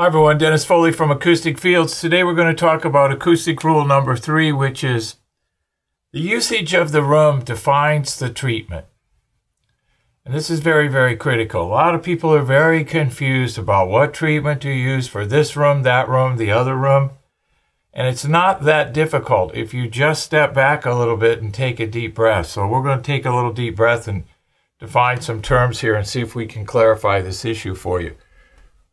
Hi everyone, Dennis Foley from Acoustic Fields. Today we're going to talk about acoustic rule number three, which is the usage of the room defines the treatment. And this is very, very critical. A lot of people are very confused about what treatment to use for this room, that room, the other room. And it's not that difficult if you just step back a little bit and take a deep breath. So we're going to take a little deep breath and define some terms here and see if we can clarify this issue for you.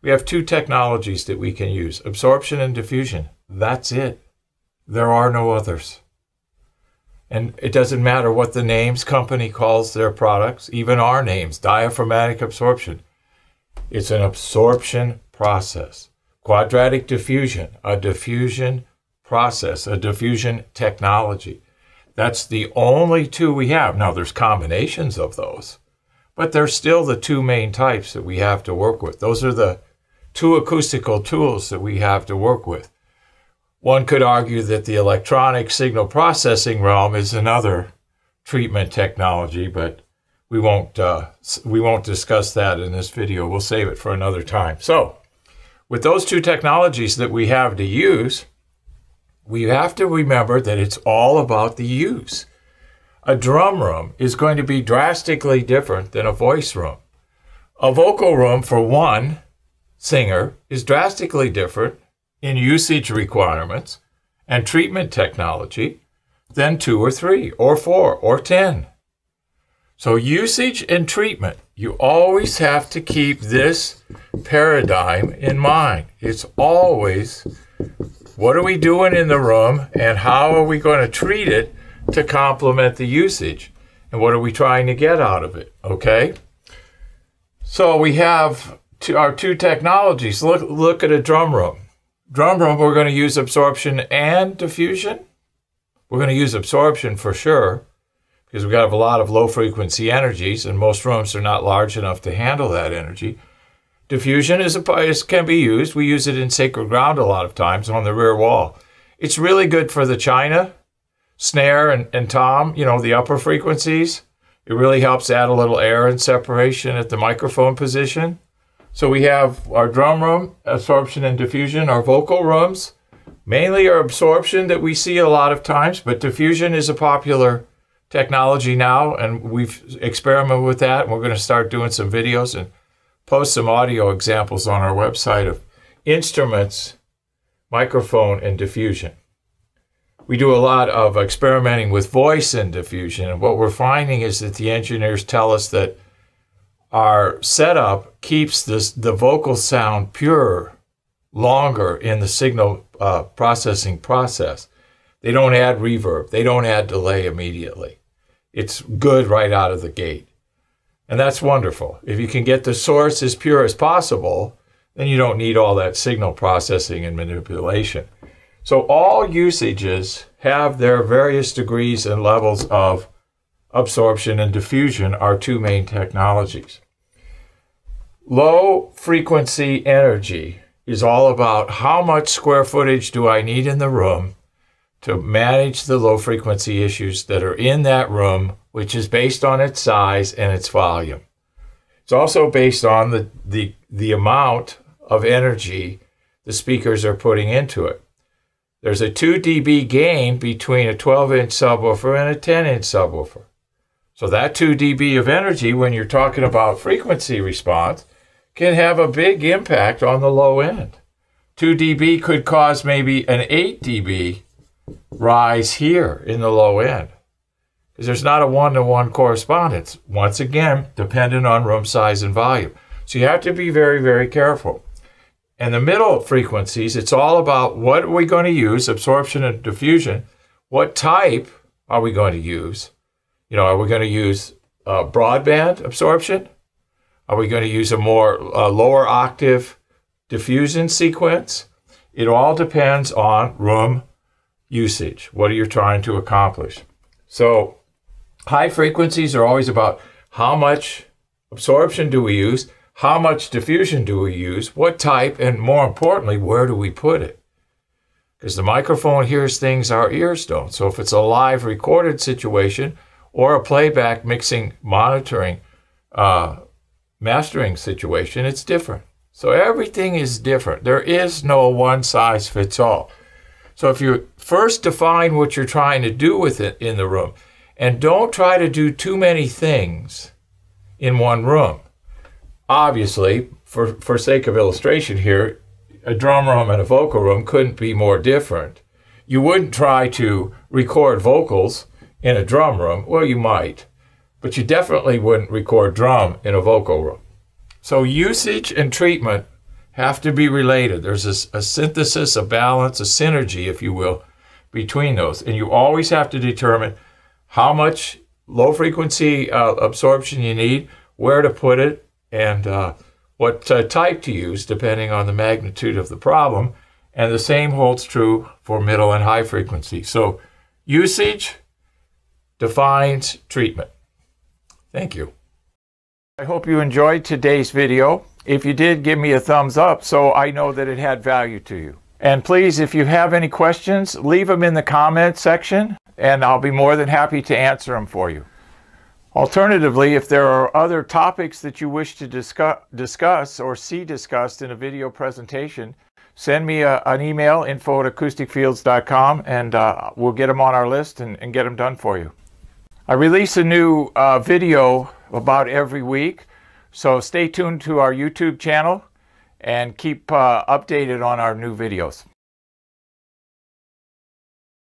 We have two technologies that we can use absorption and diffusion. That's it. There are no others. And it doesn't matter what the names company calls their products, even our names, diaphragmatic absorption. It's an absorption process. Quadratic diffusion, a diffusion process, a diffusion technology. That's the only two we have. Now, there's combinations of those, but they're still the two main types that we have to work with. Those are the two acoustical tools that we have to work with. One could argue that the electronic signal processing realm is another treatment technology, but we won't uh, we won't discuss that in this video. We'll save it for another time. So, with those two technologies that we have to use, we have to remember that it's all about the use. A drum room is going to be drastically different than a voice room. A vocal room, for one, singer is drastically different in usage requirements and treatment technology than two or three or four or ten. So, usage and treatment, you always have to keep this paradigm in mind. It's always what are we doing in the room and how are we going to treat it to complement the usage? And what are we trying to get out of it? Okay? So, we have to our two technologies. Look, look at a drum room. Drum room, we're going to use absorption and diffusion. We're going to use absorption for sure because we have got a lot of low frequency energies, and most rooms are not large enough to handle that energy. Diffusion is, a, is can be used. We use it in sacred ground a lot of times on the rear wall. It's really good for the china, snare, and, and tom, you know, the upper frequencies. It really helps add a little air and separation at the microphone position. So we have our drum room, absorption and diffusion, our vocal rooms, mainly our absorption that we see a lot of times, but diffusion is a popular technology now, and we've experimented with that. And we're going to start doing some videos and post some audio examples on our website of instruments, microphone, and diffusion. We do a lot of experimenting with voice and diffusion, and what we're finding is that the engineers tell us that our setup keeps this, the vocal sound pure longer in the signal uh, processing process. They don't add reverb, they don't add delay immediately. It's good right out of the gate. And that's wonderful. If you can get the source as pure as possible, then you don't need all that signal processing and manipulation. So all usages have their various degrees and levels of absorption and diffusion, our two main technologies. Low frequency energy is all about how much square footage do I need in the room to manage the low frequency issues that are in that room, which is based on its size and its volume. It's also based on the, the, the amount of energy the speakers are putting into it. There's a 2 dB gain between a 12 inch subwoofer and a 10 inch subwoofer. So that 2 dB of energy, when you're talking about frequency response, can have a big impact on the low end. 2 dB could cause maybe an 8 dB rise here in the low end. Because there's not a one to one correspondence. Once again, dependent on room size and volume. So you have to be very, very careful. And the middle frequencies, it's all about what are we going to use, absorption and diffusion. What type are we going to use? You know, are we going to use uh, broadband absorption? Are we going to use a more lower octave diffusion sequence? It all depends on room usage. What are you trying to accomplish? So, high frequencies are always about how much absorption do we use, how much diffusion do we use, what type, and more importantly, where do we put it? Because the microphone hears things our ears don't. So, if it's a live recorded situation or a playback mixing monitoring uh, mastering situation, it's different. So everything is different. There is no one size fits all. So if you first define what you're trying to do with it in the room, and don't try to do too many things in one room. Obviously, for, for sake of illustration here, a drum room and a vocal room couldn't be more different. You wouldn't try to record vocals in a drum room. Well, you might, but you definitely wouldn't record drum in a vocal room. So usage and treatment have to be related. There's a, a synthesis, a balance, a synergy, if you will, between those. And you always have to determine how much low frequency uh, absorption you need, where to put it, and uh, what uh, type to use depending on the magnitude of the problem. And the same holds true for middle and high frequency. So usage defines treatment. Thank you. I hope you enjoyed today's video. If you did, give me a thumbs up so I know that it had value to you. And please, if you have any questions, leave them in the comment section and I'll be more than happy to answer them for you. Alternatively, if there are other topics that you wish to discuss, discuss or see discussed in a video presentation, send me a, an email, info at acousticfields.com, and uh, we'll get them on our list and, and, get them done for you. I release a new uh, video about every week, so stay tuned to our YouTube channel and keep uh, updated on our new videos.